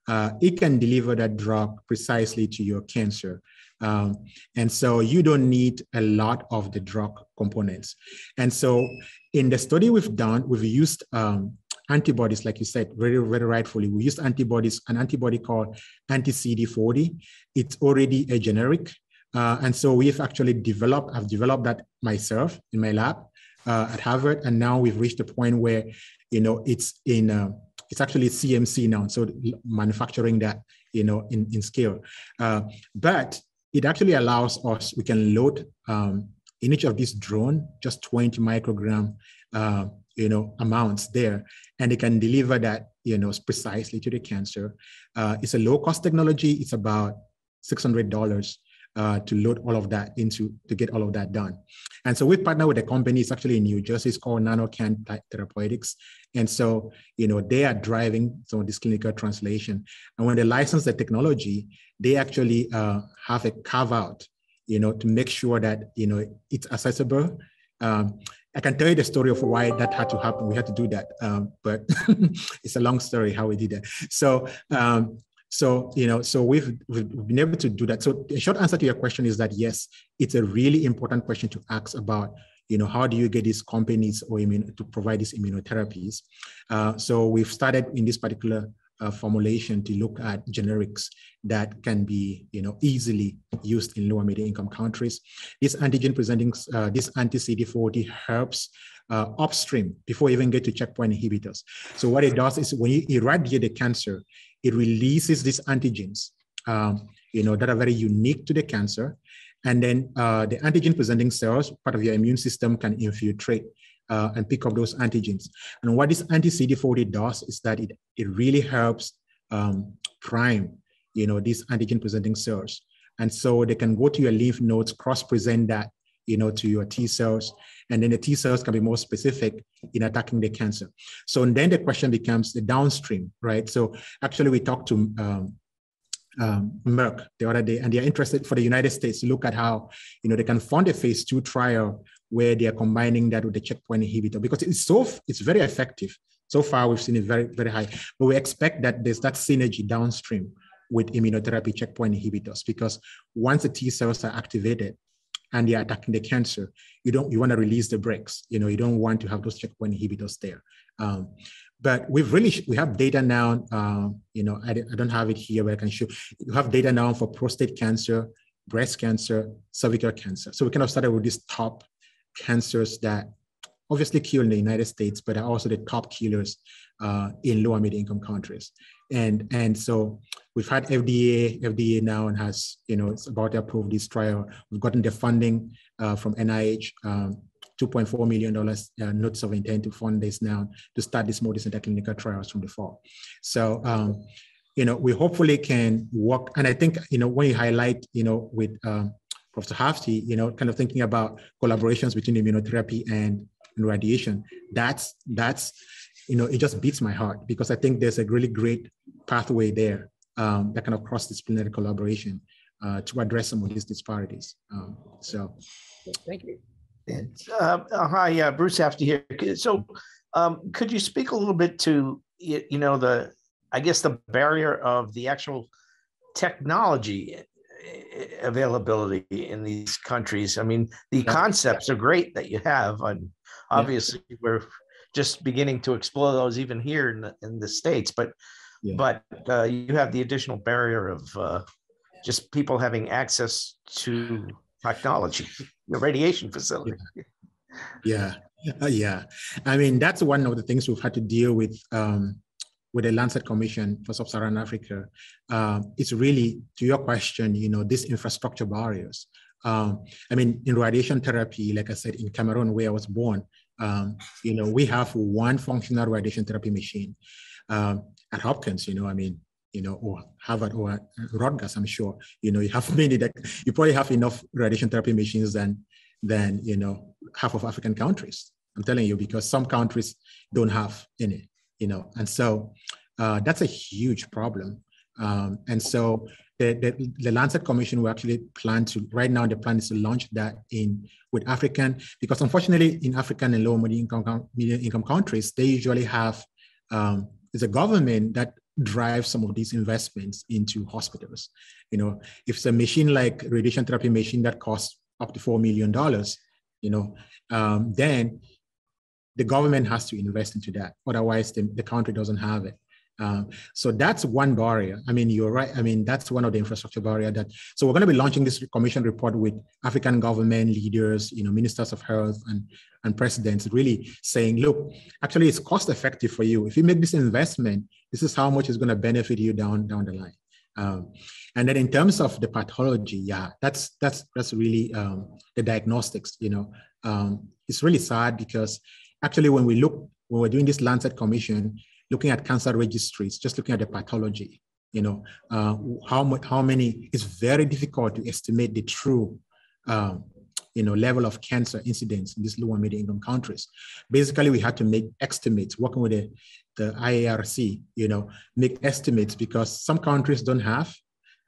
uh, it can deliver that drug precisely to your cancer. Um, and so you don't need a lot of the drug components. And so in the study we've done, we've used um, antibodies, like you said, very, very rightfully. We used antibodies, an antibody called anti-CD40. It's already a generic. Uh, and so we've actually developed, I've developed that myself in my lab uh, at Harvard. And now we've reached a point where, you know, it's in, uh, it's actually CMC now. So manufacturing that, you know, in, in scale. Uh, but it actually allows us, we can load um, in each of these drone, just 20 microgram, uh, you know, amounts there, and they can deliver that, you know, precisely to the cancer. Uh, it's a low cost technology. It's about $600 uh, to load all of that into to get all of that done. And so we partner with a company, it's actually in New Jersey, it's called NanoCan Therapeutics. And so, you know, they are driving some of this clinical translation. And when they license the technology, they actually uh, have a carve out, you know, to make sure that, you know, it's accessible. Um, I can tell you the story of why that had to happen. We had to do that, um, but [laughs] it's a long story how we did that. So um, so, you know, so we've, we've been able to do that. So the short answer to your question is that yes, it's a really important question to ask about, you know, how do you get these companies or immune, to provide these immunotherapies? Uh, so we've started in this particular formulation to look at generics that can be, you know, easily used in lower middle income countries. This antigen presenting, uh, this anti-CD40 helps uh, upstream before even get to checkpoint inhibitors. So what it does is when you irradiate the cancer, it releases these antigens, um, you know, that are very unique to the cancer. And then uh, the antigen presenting cells, part of your immune system can infiltrate uh, and pick up those antigens. And what this anti-CD40 does is that it, it really helps um, prime, you know, these antigen presenting cells. And so they can go to your lymph nodes, cross-present that, you know, to your T cells, and then the T cells can be more specific in attacking the cancer. So then the question becomes the downstream, right? So actually we talked to um, um, Merck the other day, and they're interested for the United States to look at how, you know, they can fund a phase two trial where they are combining that with the checkpoint inhibitor because it's so, it's very effective. So far, we've seen it very, very high, but we expect that there's that synergy downstream with immunotherapy checkpoint inhibitors because once the T cells are activated, and they're attacking the cancer, you don't you want to release the brakes. You know, you don't want to have those checkpoint inhibitors there. Um, but we've really we have data now. Uh, you know, I, I don't have it here, but I can show. You have data now for prostate cancer, breast cancer, cervical cancer. So we kind of started with this top cancers that obviously kill in the United States, but are also the top killers uh, in lower middle income countries. And, and so we've had FDA, FDA now and has, you know, it's about to approve this trial. We've gotten the funding uh, from NIH, um, $2.4 million uh, notes of intent to fund this now to start this decent clinical trials from the fall. So, um, you know, we hopefully can work. And I think, you know, when you highlight, you know, with um, Professor Haffty, you know, kind of thinking about collaborations between immunotherapy and, and radiation, that's, that's, you know, it just beats my heart because I think there's a really great pathway there um, that kind of cross-disciplinary collaboration uh, to address some of these disparities. Um, so, thank you. Uh, hi, uh, Bruce Haffty here. So, um, could you speak a little bit to you, you know the, I guess the barrier of the actual technology availability in these countries? I mean, the concepts are great that you have, and obviously yeah. we're just beginning to explore those even here in the, in the states. But yeah. but uh, you have the additional barrier of uh, just people having access to technology, the radiation facility. Yeah, yeah. Uh, yeah. I mean, that's one of the things we've had to deal with um, with the Lancet Commission for Sub-Saharan Africa. Um, it's really, to your question, you know, these infrastructure barriers. Um, I mean, in radiation therapy, like I said, in Cameroon, where I was born, um, you know, we have one functional radiation therapy machine um, at Hopkins. You know, I mean, you know, or Harvard or Rutgers. I'm sure. You know, you have [laughs] many that you probably have enough radiation therapy machines than than you know half of African countries. I'm telling you because some countries don't have any, you know, and so uh, that's a huge problem. Um, and so the, the, the, Lancet Commission will actually plan to, right now the plan is to launch that in with African, because unfortunately in African and low middle income, middle income countries, they usually have, um, it's a government that drives some of these investments into hospitals. You know, if it's a machine like radiation therapy machine that costs up to $4 million, you know, um, then the government has to invest into that. Otherwise, the, the country doesn't have it. Um, so that's one barrier. I mean, you're right. I mean, that's one of the infrastructure barrier that. So we're going to be launching this commission report with African government leaders, you know, ministers of health and and presidents, really saying, look, actually, it's cost effective for you. If you make this investment, this is how much is going to benefit you down down the line. Um, and then in terms of the pathology, yeah, that's that's that's really um, the diagnostics. You know, um, it's really sad because actually, when we look when we're doing this Lancet Commission, looking at cancer registries, just looking at the pathology, you know, uh, how much, how many, it's very difficult to estimate the true, um, you know, level of cancer incidence in these low and middle income countries. Basically, we had to make estimates, working with the, the IARC, you know, make estimates because some countries don't have,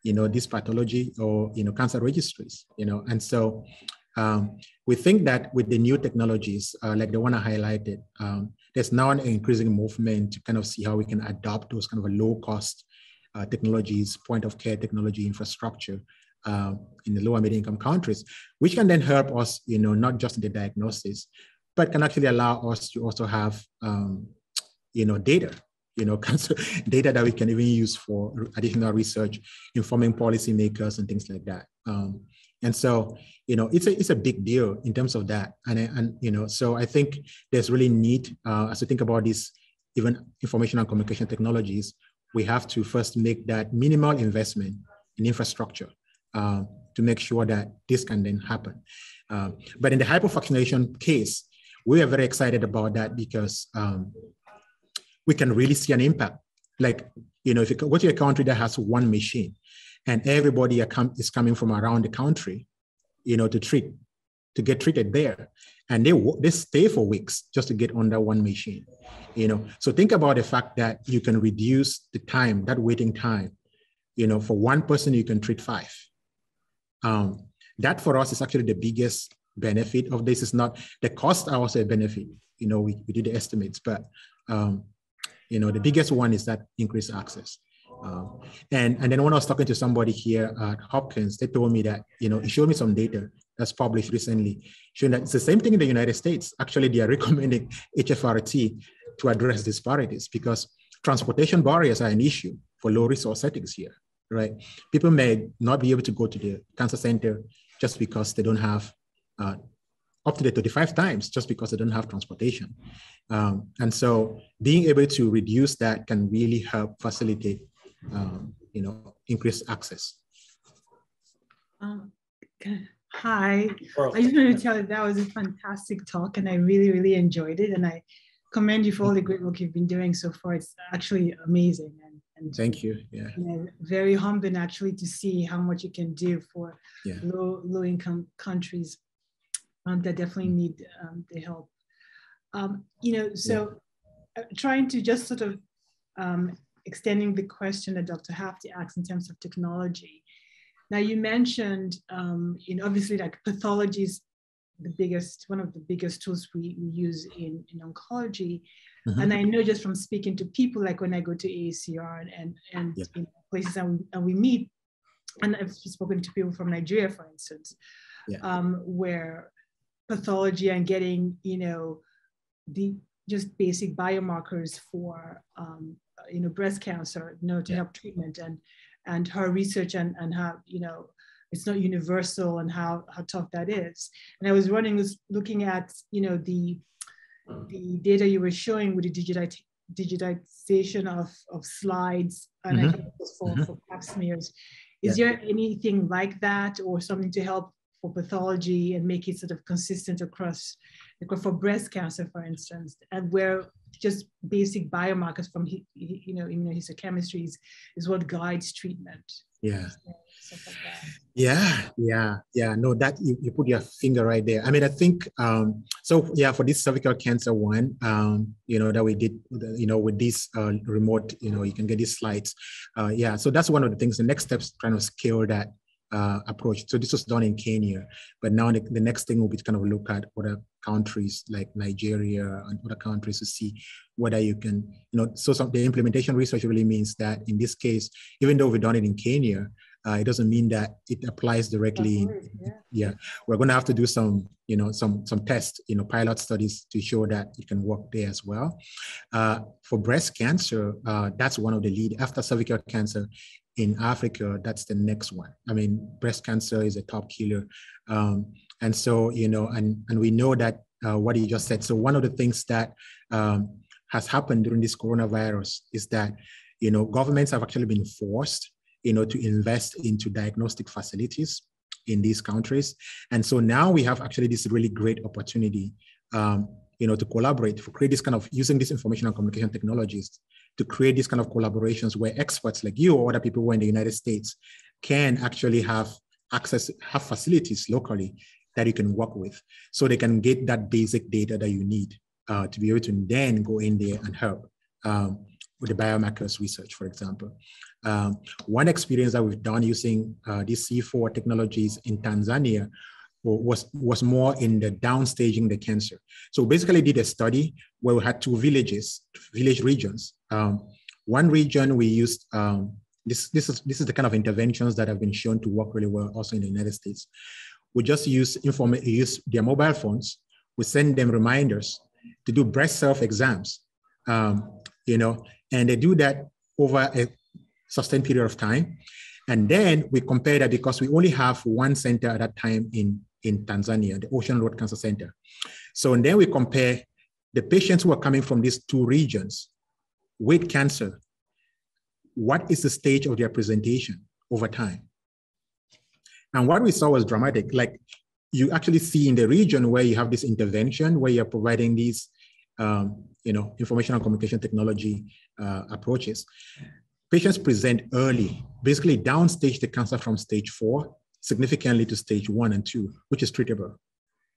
you know, this pathology or, you know, cancer registries, you know, and so um, we think that with the new technologies, uh, like the one I highlighted, um, there's now an increasing movement to kind of see how we can adopt those kind of low cost uh, technologies, point of care technology infrastructure uh, in the lower middle income countries, which can then help us, you know, not just in the diagnosis, but can actually allow us to also have, um, you know, data, you know, [laughs] data that we can even use for additional research, informing policymakers and things like that. Um, and so, you know, it's a it's a big deal in terms of that. And and you know, so I think there's really need uh, as we think about these even information and communication technologies, we have to first make that minimal investment in infrastructure uh, to make sure that this can then happen. Uh, but in the hypofractionation case, we are very excited about that because um, we can really see an impact. Like, you know, if you go to a country that has one machine, and everybody is coming from around the country, you know, to treat, to get treated there. And they, they stay for weeks just to get under one machine, you know. So think about the fact that you can reduce the time, that waiting time, you know, for one person, you can treat five. Um, that for us is actually the biggest benefit of this. Is not the cost are also a benefit. You know, we, we did the estimates, but um, you know, the biggest one is that increased access. Um, and, and then when I was talking to somebody here at Hopkins, they told me that, you know, he showed me some data that's published recently, showing that it's the same thing in the United States. Actually, they are [laughs] recommending HFRT to address disparities because transportation barriers are an issue for low resource settings here, right? People may not be able to go to the cancer center just because they don't have uh, up to the 35 times just because they don't have transportation. Um, and so being able to reduce that can really help facilitate um, you know, increase access. Um, hi, I just wanted to tell you that was a fantastic talk and I really, really enjoyed it. And I commend you for all the great work you've been doing so far. It's actually amazing. And, and Thank you. Yeah. You know, very humbling actually to see how much you can do for yeah. low, low income countries um, that definitely mm. need um, the help. Um, you know, so yeah. uh, trying to just sort of um, extending the question that Dr. Haffty asked in terms of technology. Now you mentioned, um, you know, obviously like pathology is the biggest, one of the biggest tools we, we use in, in oncology. Mm-hmm. And I know just from speaking to people, like when I go to AACR and, and, and yeah. in places and we, and we meet, and I've spoken to people from Nigeria, for instance, yeah. um, where pathology and getting, you know, the just basic biomarkers for um, you know breast cancer you know to yeah. help treatment and and her research and and how you know it's not universal and how how tough that is and i was running was looking at you know the the data you were showing with the digitization digitization of, of slides and mm-hmm. I think it was for, mm-hmm. for pap smears. Is yeah. there anything like that or something to help for pathology and make it sort of consistent across, like for breast cancer, for instance, and where just basic biomarkers from you know immunohistochemistry is, is what guides treatment. Yeah. Yeah, yeah, yeah. No, that you, you put your finger right there. I mean, I think um, so. Yeah, for this cervical cancer one, um, you know, that we did, you know, with this uh, remote, you know, you can get these slides. Uh, yeah, so that's one of the things. The next steps trying to scale that uh, approach. So this was done in Kenya, but now the, the next thing will be to kind of look at other countries like Nigeria and other countries to see whether you can, you know, so some, the implementation research really means that in this case, even though we've done it in Kenya, uh, it doesn't mean that it applies directly. yeah. yeah. we're going to have to do some, you know, some some tests, you know, pilot studies to show that it can work there as well. Uh, for breast cancer, uh, that's one of the lead. After cervical cancer in Africa, that's the next one. I mean, breast cancer is a top killer, um, and so you know, and and we know that uh, what you just said. So one of the things that um, has happened during this coronavirus is that you know governments have actually been forced you know, to invest into diagnostic facilities in these countries. And so now we have actually this really great opportunity, um, you know, to collaborate, to create this kind of using this information and communication technologies to create these kind of collaborations where experts like you or other people who are in the United States can actually have access, have facilities locally that you can work with. So they can get that basic data that you need uh, to be able to then go in there and help um, with the biomarkers research, for example. Um, one experience that we've done using uh, these C4 technologies in Tanzania was, was more in the downstaging the cancer. So basically we did a study where we had two villages, village regions. Um, one region we used, um, this, this, is, this is the kind of interventions that have been shown to work really well also in the United States. We just use, inform, use their mobile phones. We send them reminders to do breast self exams, um, you know, and they do that over a sustained period of time. And then we compare that because we only have one center at that time in, in Tanzania, the Ocean Road Cancer Center. So then we compare the patients who are coming from these two regions with cancer. What is the stage of their presentation over time? And what we saw was dramatic. Like you actually see in the region where you have this intervention, where you're providing these, um, you know, information and communication technology uh, approaches patients present early, basically downstage the cancer from stage four significantly to stage one and two, which is treatable.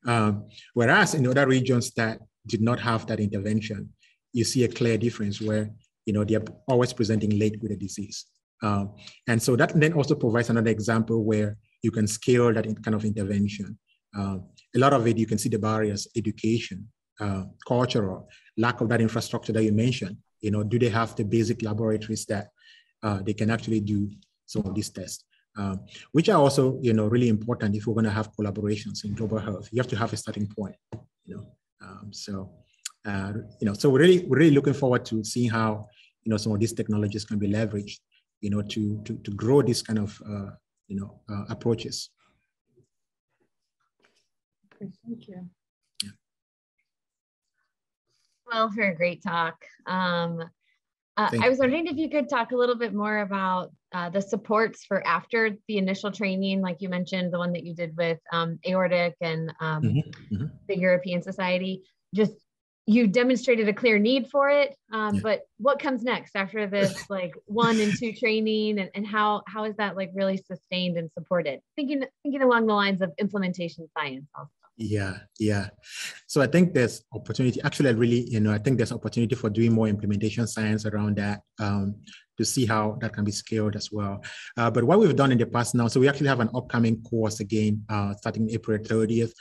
Um, whereas in other regions that did not have that intervention, you see a clear difference where you know they're always presenting late with a disease. Um, and so that then also provides another example where you can scale that kind of intervention. Uh, a lot of it, you can see the barriers, education, uh, cultural, lack of that infrastructure that you mentioned. You know, do they have the basic laboratories that uh, they can actually do some of these tests, um, which are also, you know, really important if we're going to have collaborations in global health. You have to have a starting point, you know. Um, so, uh, you know, so we're really we're really looking forward to seeing how you know some of these technologies can be leveraged, you know, to to to grow this kind of uh, you know uh, approaches. thank you. Well, for a great talk. Um, uh, I was wondering if you could talk a little bit more about uh, the supports for after the initial training, like you mentioned, the one that you did with um, AORTIC and um, mm-hmm, mm-hmm. the European Society. Just you demonstrated a clear need for it, um, yeah. but what comes next after this, [laughs] like one and two training, and, and how how is that like really sustained and supported? Thinking thinking along the lines of implementation science also. Yeah, yeah. So I think there's opportunity. Actually, I really, you know, I think there's opportunity for doing more implementation science around that um, to see how that can be scaled as well. Uh, but what we've done in the past now, so we actually have an upcoming course again, uh, starting April 30th.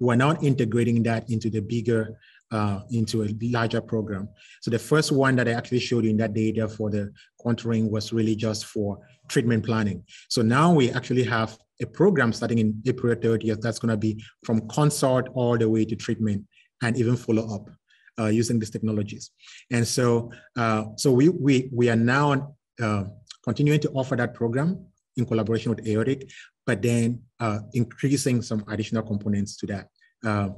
We're now integrating that into the bigger uh, into a larger program. So the first one that I actually showed you in that data for the contouring was really just for treatment planning. So now we actually have a program starting in April 30th that's going to be from consult all the way to treatment and even follow up uh, using these technologies. And so, uh, so we, we, we are now uh, continuing to offer that program in collaboration with AORTIC, but then uh, increasing some additional components to that. Uh,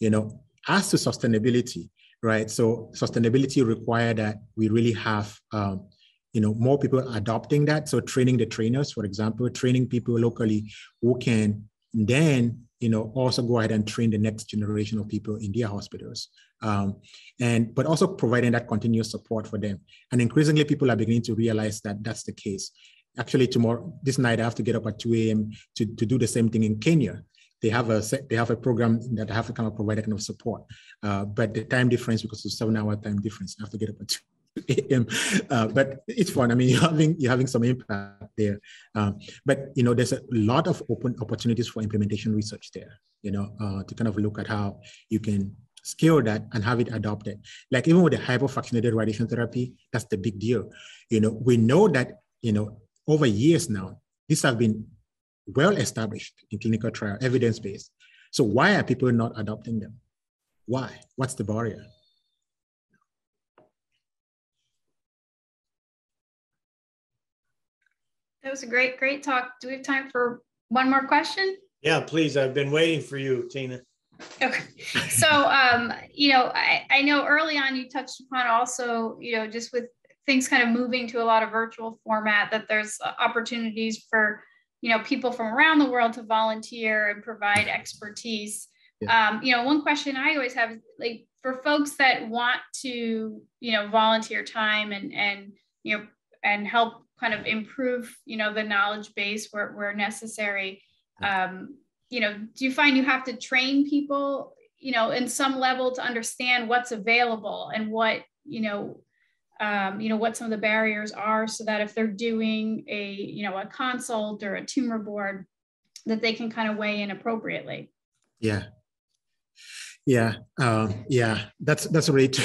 you know, as to sustainability, right? So sustainability require that we really have um, you know more people adopting that so training the trainers for example training people locally who can then you know also go ahead and train the next generation of people in their hospitals um, and but also providing that continuous support for them and increasingly people are beginning to realize that that's the case actually tomorrow, this night, I have to get up at 2 a.m. to, to do the same thing in Kenya. They have a they have a program that I have to kind of provide that kind of support. Uh, but the time difference, because of seven hour time difference, I have to get up at 2 a.m. Uh, but it's fun. I mean, [laughs] you're having you're having some impact there. Uh, but you know, there's a lot of open opportunities for implementation research there. You know, uh, to kind of look at how you can scale that and have it adopted. Like even with the hypofractionated radiation therapy, that's the big deal. You know, we know that you know over years now, these have been well established in clinical trial, evidence based. So why are people not adopting them? Why? What's the barrier? That was a great, great talk. Do we have time for one more question? Yeah, please. I've been waiting for you, Tina. Okay. So, um, you know, I, I know early on you touched upon also, you know, just with things kind of moving to a lot of virtual format, that there's opportunities for, you know, people from around the world to volunteer and provide expertise. Yeah. Um, you know, one question I always have is like for folks that want to, you know, volunteer time and and you know and help kind of improve, you know, the knowledge base where, where necessary. Um, you know, do you find you have to train people, you know, in some level to understand what's available and what, you know, um, you know, what some of the barriers are so that if they're doing a, you know, a consult or a tumor board, that they can kind of weigh in appropriately. Yeah. Yeah, uh, yeah, that's that's great.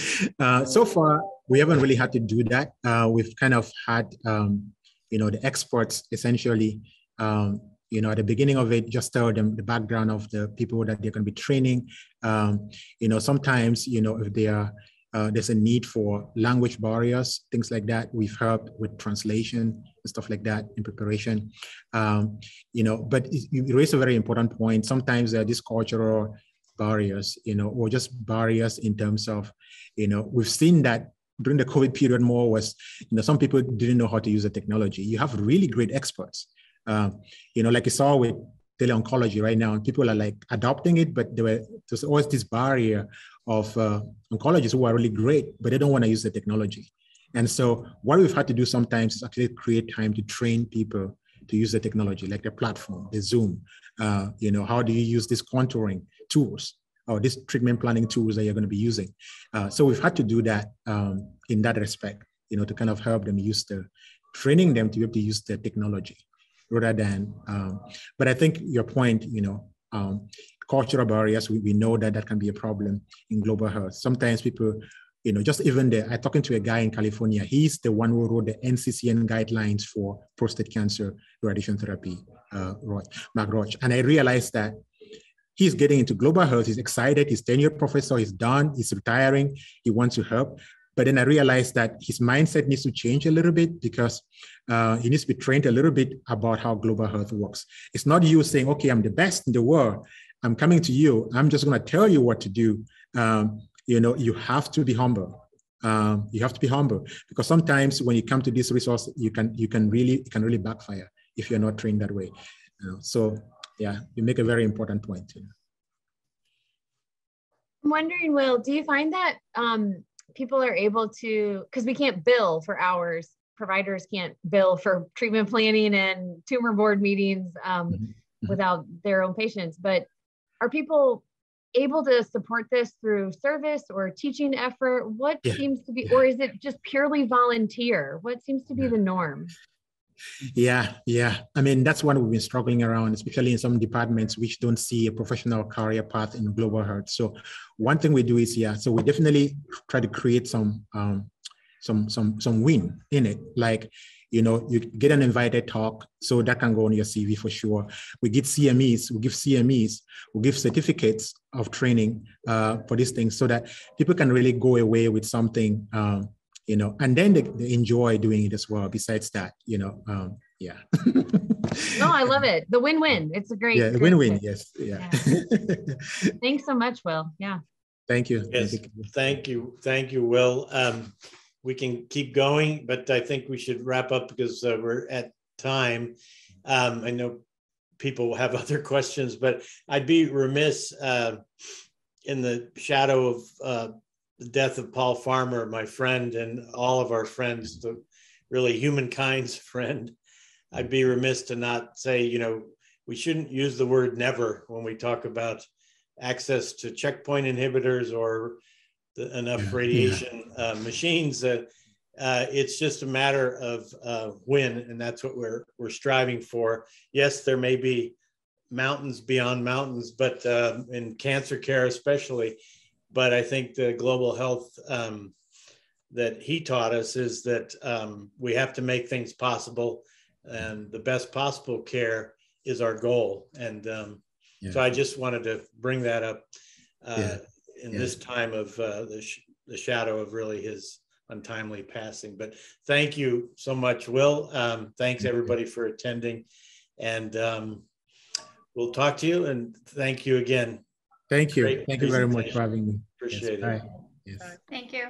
[laughs] uh, so far, we haven't really had to do that. Uh, we've kind of had, um, you know, the experts essentially, um, you know, at the beginning of it, just tell them the background of the people that they're going to be training. Um, you know, sometimes, you know, if they are, uh, there's a need for language barriers, things like that. We've helped with translation and stuff like that in preparation. Um, you know, but you raise a very important point. Sometimes there are these cultural barriers, you know, or just barriers in terms of, you know, we've seen that during the COVID period more was, you know, some people didn't know how to use the technology. You have really great experts. Uh, you know, like you saw with tele-oncology right now, and people are like adopting it, but there were there's always this barrier of uh, oncologists who are really great, but they don't want to use the technology. And so what we've had to do sometimes is actually create time to train people to use the technology, like the platform, the Zoom. Uh, you know, how do you use these contouring tools or these treatment planning tools that you're going to be using? Uh, so we've had to do that um, in that respect, you know, to kind of help them use the training them to be able to use the technology rather than. Um, but I think your point, you know, um, cultural barriers, we, we know that that can be a problem in global health. Sometimes people you know, just even there, I'm talking to a guy in California. He's the one who wrote the NCCN guidelines for prostate cancer radiation therapy, uh, Mack Roach. And I realized that he's getting into global health. He's excited. He's tenured professor. He's done. He's retiring. He wants to help. But then I realized that his mindset needs to change a little bit because uh, he needs to be trained a little bit about how global health works. It's not you saying, okay, I'm the best in the world. I'm coming to you. I'm just going to tell you what to do. Um, you know, you have to be humble. Um, you have to be humble because sometimes when you come to this resource, you can you can really it can really backfire if you're not trained that way. You know? So yeah, you make a very important point. You know? I'm wondering, Will, do you find that um, people are able to because we can't bill for hours providers can't bill for treatment planning and tumor board meetings um, mm-hmm. mm-hmm. without their own patients but are people able to support this through service or teaching effort? What yeah. seems to be, yeah. or is it just purely volunteer? What seems to be yeah. the norm? Yeah, yeah. I mean, that's what we've been struggling around, especially in some departments which don't see a professional career path in global health. So, one thing we do is, yeah, so we definitely try to create some um, some some some win in it. Like you know, you get an invited talk, so that can go on your CV for sure. We give CMEs, we give CMEs, we give certificates of training uh, for these things so that people can really go away with something, um, you know, and then they, they, enjoy doing it as well. Besides that, you know, um, yeah. no, I love it. The [laughs] win-win. It's a great. Yeah, win-win. Yes. Yeah. yeah. [laughs] Thanks so much, Will. Yeah. Thank you. Yes. Thank you. Thank you. Thank you, Will. Um, we can keep going, but I think we should wrap up because uh, we're at time. Um, I know people have [laughs] other questions, but I'd be remiss uh, in the shadow of uh, the death of Paul Farmer, my friend, and all of our friends, the really humankind's [laughs] friend. I'd be remiss to not say, you know, we shouldn't use the word never when we talk about access to checkpoint inhibitors or the, enough yeah, radiation yeah. Uh, machines. Uh, uh, it's just a matter of uh, when, and that's what we're we're striving for. Yes, there may be mountains beyond mountains, but uh, in cancer care especially. But I think the global health um, that he taught us is that um, we have to make things possible, and the best possible care is our goal. And um, yeah. so I just wanted to bring that up uh, yeah. in yeah. this time of uh, the, sh- the shadow of really his untimely passing. But thank you so much, Will. Um, thanks everybody for attending, and um, we'll talk to you. And thank you again. Thank you. Great thank you very much for having me. Appreciate yes, it. Yes. Thank you.